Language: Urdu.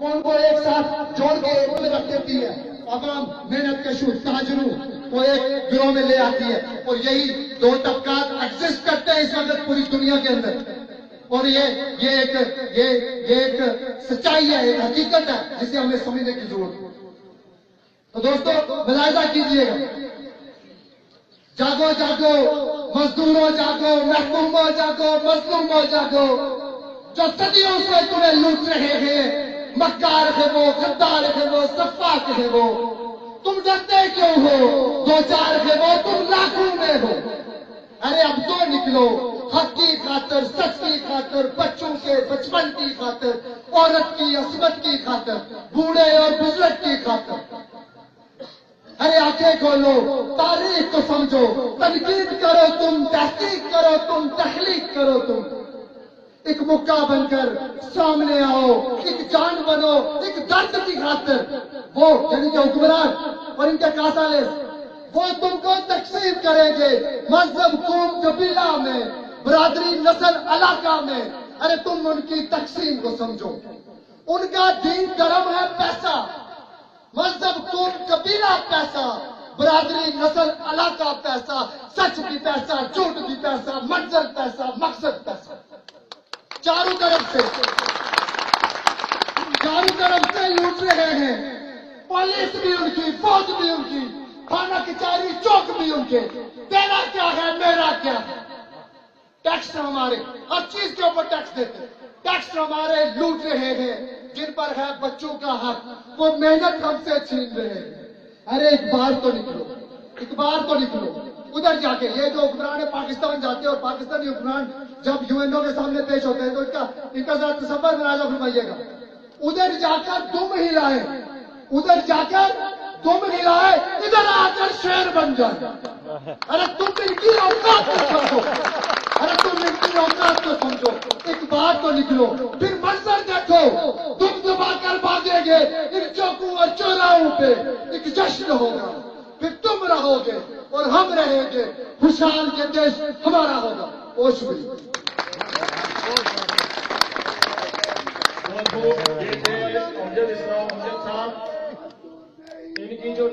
کون کو ایک ساتھ جوڑ کے ایک میں رکھ دیتی ہے؟ عوام، محنت کشو، تاجروں کو ایک گروہ میں لے آتی ہے اور یہی دو طبقات ایگزسٹ کرتے ہیں اس وقت پوری دنیا کے اندر۔ اور یہ یہ ایک، یہ یہ ایک سچائی ہے، ایک حقیقت ہے، جسے ہمیں سمجھنے کی ضرورت ہے۔ تو دوستو، ملاحظہ کیجیے گا۔ جاگو جاگو، مزدوروں جاگو، محکوموں جاگو، مظلوموں جاگو۔ جو صدیوں سے تمہیں لوٹ رہے ہیں مکار ہے وہ غدار ہے وہ سفاق ہے وہ۔ تم ڈرتے کیوں ہو؟ دو چار ہے وہ، تم لاکھوں میں ہو۔ ارے اب تو نکلو۔ حق کی خاطر سچ کی خاطر، بچوں کے، بچپن کی خاطر، عورت کی، عصمت کی خاطر، بوڑھے اور بزرگ کی خاطر۔ ارے آنکھیں کھولو، تاریخ کو سمجھو۔ تنقید کرو تم، تحقیق کرو تم تخلیق کرو تم۔ ایک مکہ بن کر، سامنے آؤ، ایک جان بنو، ایک درد کی خاطر۔ وہ یعنی کہ حکمران اور ان کے کاسالے وہ تم کو تقسیم کریں گے مذہب قوم قبیلہ میں، برادری نسل علاقہ میں۔ ارے تم ان کی تقسیم کو سمجھو۔ ان کا دین گرم ہے پیسہ۔ مذہب قوم قبیلہ پیسہ، برادری نسل علاقہ پیسہ، سچ بھی پیسہ، جھوٹ بھی پیسہ منزل پیسہ پیسہ چاروں طرف سے۔ چاروں طرف سے لوٹ رہے ہیں۔ پولیس بھی ان کی، فوج بھی ان کی کھانا کچاری چوک بھی ان کے۔ تیرا کیا ہے، میرا کیا ہے؟ ٹیکس ہمارے، ہر چیز کے اوپر ٹیکس دیتے ٹیکس ہمارے لوٹ رہے ہیں، جن پر ہے بچوں کا حق۔ وہ محنت ہم سے چھین رہے ہیں۔ ارے، ایک بار تو نکلو۔ ایک بار تو نکلو۔ ادھر جا کے، یہ جو حکمران پاکستان جاتے ہیں اور پاکستانی حکمران جب یو این او کے سامنے پیش ہوتے ہیں تو ان کا ان کا ذرا تصور مراجہ فرمائیے گا۔ ادھر جا کر تم ہلائے۔ ادھر جا کر تم ہلائے۔ ادھر آ کر شیر بن جائے۔ ارے تم ان کی اوقات کو سمجھو۔ ارے تم ان کی اوقات کو سمجھو۔ ایک بار تو نکلو۔ پھر منظر دیکھو۔ تم دبا کر بھاگیں گے۔ ان چوکوں اور چوراہوں پہ ایک جشن ہوگا۔ پھر تم رہو گے اور ہم رہیں گے۔ خوشحال کے دیش ہمارا ہوگا۔ پہنچ گئی جو